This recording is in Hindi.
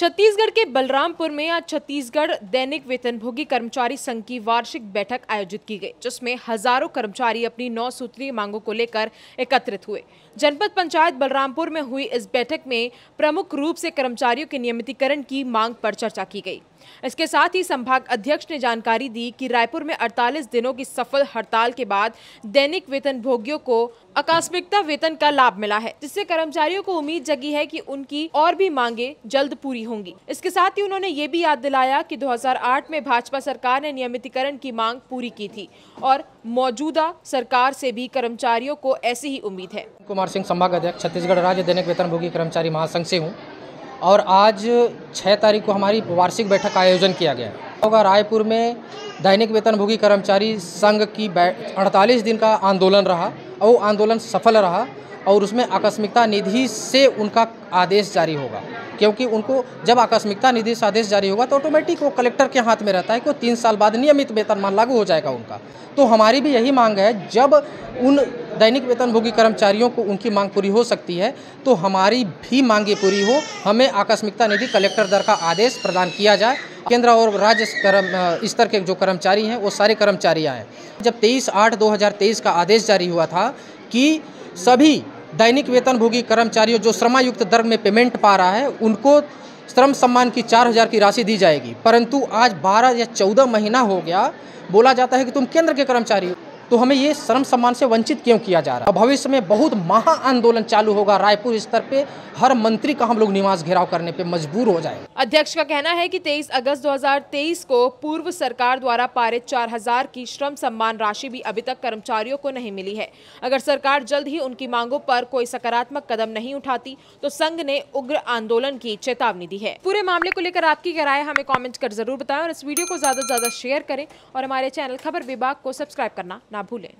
छत्तीसगढ़ के बलरामपुर में आज छत्तीसगढ़ दैनिक वेतनभोगी कर्मचारी संघ की वार्षिक बैठक आयोजित की गई, जिसमें हज़ारों कर्मचारी अपनी नौ सूत्रीय मांगों को लेकर एकत्रित हुए। जनपद पंचायत बलरामपुर में हुई इस बैठक में प्रमुख रूप से कर्मचारियों के नियमितीकरण की मांग पर चर्चा की गई। इसके साथ ही संभाग अध्यक्ष ने जानकारी दी कि रायपुर में 48 दिनों की सफल हड़ताल के बाद दैनिक वेतन भोगियों को आकस्मिकता वेतन का लाभ मिला है, जिससे कर्मचारियों को उम्मीद जगी है कि उनकी और भी मांगे जल्द पूरी होंगी। इसके साथ ही उन्होंने ये भी याद दिलाया कि 2008 में भाजपा सरकार ने नियमितीकरण की मांग पूरी की थी और मौजूदा सरकार से भी कर्मचारियों को ऐसी ही उम्मीद है। कुमार सिंह, संभाग अध्यक्ष, छत्तीसगढ़ राज्य दैनिक वेतन भोगी कर्मचारी महासंघ से हूँ। और आज छः तारीख को हमारी वार्षिक बैठक का आयोजन किया गया। होगा रायपुर में दैनिक वेतनभोगी कर्मचारी संघ की अड़तालीस दिन का आंदोलन रहा और आंदोलन सफल रहा और उसमें आकस्मिकता निधि से उनका आदेश जारी होगा। क्योंकि उनको जब आकस्मिकता निधि से आदेश जारी होगा तो ऑटोमेटिक वो कलेक्टर के हाथ में रहता है कि तीन साल बाद नियमित वेतनमान लागू हो जाएगा उनका। तो हमारी भी यही मांग है, जब उन दैनिक वेतनभोगी कर्मचारियों को उनकी मांग पूरी हो सकती है तो हमारी भी मांगे पूरी हो। हमें आकस्मिकता निधि कलेक्टर दर का आदेश प्रदान किया जाए। केंद्र और राज्य स्तर के जो कर्मचारी हैं, वो सारे कर्मचारी आए। जब तेईस आठ दो का आदेश जारी हुआ था कि सभी दैनिक वेतनभोगी कर्मचारियों जो श्रमायुक्त दर में पेमेंट पा रहा है, उनको श्रम सम्मान की चार हज़ार की राशि दी जाएगी। परंतु आज बारह या चौदह महीना हो गया। बोला जाता है कि तुम केंद्र के कर्मचारी हो। तो हमें ये श्रम सम्मान से वंचित क्यों किया जा रहा है? भविष्य में बहुत महा आंदोलन चालू होगा। रायपुर स्तर पे हर मंत्री का हम लोग निवास घेराव करने पे मजबूर हो जाए अध्यक्ष का कहना है कि 23 अगस्त 2023 को पूर्व सरकार द्वारा पारित 4000 की श्रम सम्मान राशि भी अभी तक कर्मचारियों को नहीं मिली है। अगर सरकार जल्द ही उनकी मांगों पर कोई सकारात्मक कदम नहीं उठाती तो संघ ने उग्र आंदोलन की चेतावनी दी है। पूरे मामले को लेकर आपकी राय हमें कॉमेंट कर ज़रूर बताएँ और इस वीडियो को ज़्यादा से ज़्यादा शेयर करें और हमारे चैनल खबर विभाग को सब्सक्राइब करना না ভুলেন